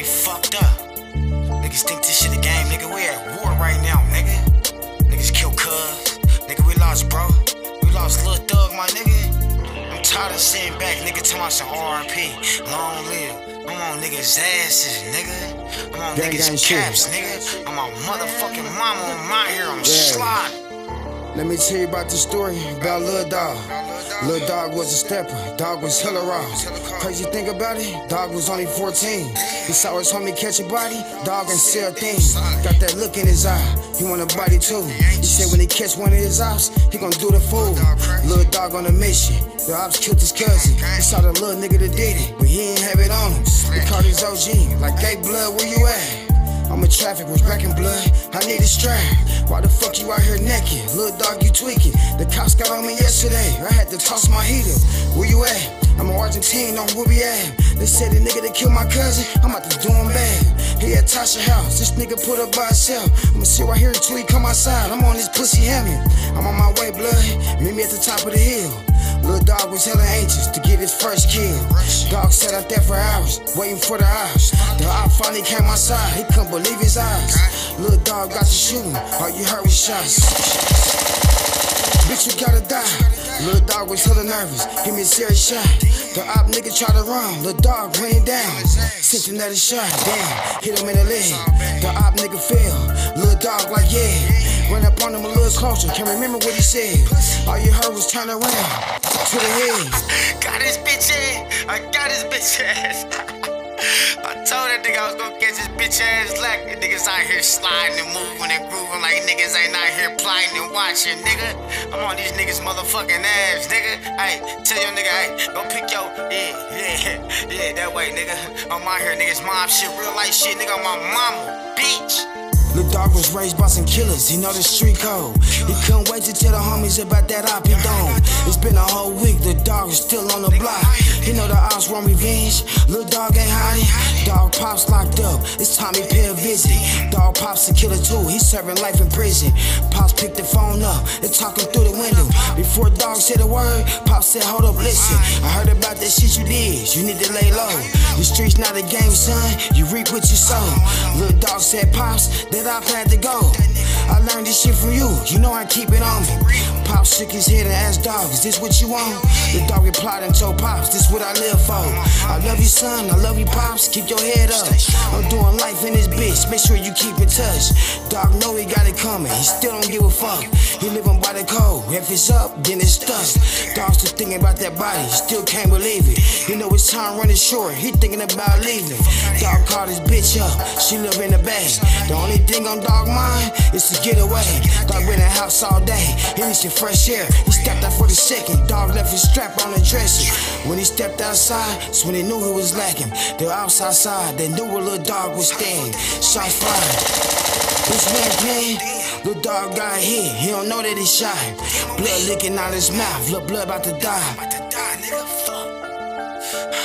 me fucked up. Niggas think this shit a game, nigga. We at war right now, nigga. Niggas kill cuz. Nigga, we lost, bro. We lost Lil Thug, my nigga. I'm tired of sitting back, nigga. Tell some RP. Long live. I'm on niggas' asses, nigga. I'm on Gang, niggas' gang shit. caps, nigga. I'm on motherfucking mama on my hair. I'm Yeah. sliding. Let me tell you about the story about Lil Dawg. Lil Dawg was a stepper, dog was hella raw. Crazy thing about it, dog was only 14. He saw his homie catch a body, dog and sell things. Got that look in his eye, he want a body too. He said when he catch one of his ops, he gon' do the fool. Lil Dawg on a mission, the ops killed his cousin. He saw the little nigga that did it, but he ain't have it on him. He called his OG, like, hey blood, where you at? I'm in traffic, was back in blood. I need a strap. Why the fuck you out here Little dog, you tweaking. The cops got on me yesterday. I had to toss my heater. Where you at? I'm in Argentine on where we at. They said the nigga that killed my cousin, I'm about to do him bad. He at Tasha house. This nigga put up by himself. I'ma sit right here until he come outside. I'm on his pussy helmet. I'm on my way, blood. Meet me at the top of the hill. Little dog was hella anxious to get his first kill. Dog sat out there for hours, waiting for the ops. The op finally came outside, he couldn't believe his eyes. Little dog got to shooting, all you heard was shots. Bitch, you gotta die. Little dog was hella nervous, give me a serious shot. The op nigga tried to run, little dog ran down. Sent another shot, damn, hit him in the leg. The op nigga fell, little dog like yeah. Run up on him a little closer, can't remember what he said. All you heard was turn around, to the. Got his bitch ass. I got his bitch ass. I told that nigga I was gonna catch his bitch ass lack. And niggas out here sliding and moving and grooving like niggas ain't out here plotting and watching, nigga. I'm on these niggas motherfucking ass, nigga. Hey, tell your nigga, hey, go pick your, yeah, yeah, yeah, that way, nigga. I'm out here, niggas mom shit, real life shit, nigga. I'm my mama, bitch. Lil Dawg was raised by some killers, he know the street code. He couldn't wait to tell the homies about that op he. It's been a whole week, the dog is still on the block. He know the want revenge, Lil Dawg ain't hiding. Dog pops locked up, it's time he pay a visit. Dog pops a killer too, he's serving life in prison. Pops picked the phone up, they talking through the window. Before dog said a word, Pops said, hold up, listen. I heard about that shit you did, you need to lay low. The streets not a game, son, you reap what you sow. Little dog said, Pops, that I plan to go. I learned this shit from you, you know I keep it on me. Pops shook his head and asked dog, is this what you want? The dog replied and told Pops, this what I live son, I love you, Pops, keep your head up. I'm doing life in this bitch, make sure you keep in touch. Dog know he got it coming, he still don't give a fuck. He living by the code, if it's up, then it's dust. Dog still thinking about that body, still can't believe it. You know his time running short, he thinking about leaving. Dog called his bitch up, she live in the bag. The only thing on dog mind is to get away. Dog been in the house all day, he needs some fresh air. He stepped out for the second, dog left his strap on the dresser. When he stepped outside, that's when he knew he was lacking. The outside side, they knew where little dog was staying. Shots fired. This man playing, little dog got hit, he don't know that he shot. Blood licking out his mouth, little blood about to die. About to die, nigga. Fuck.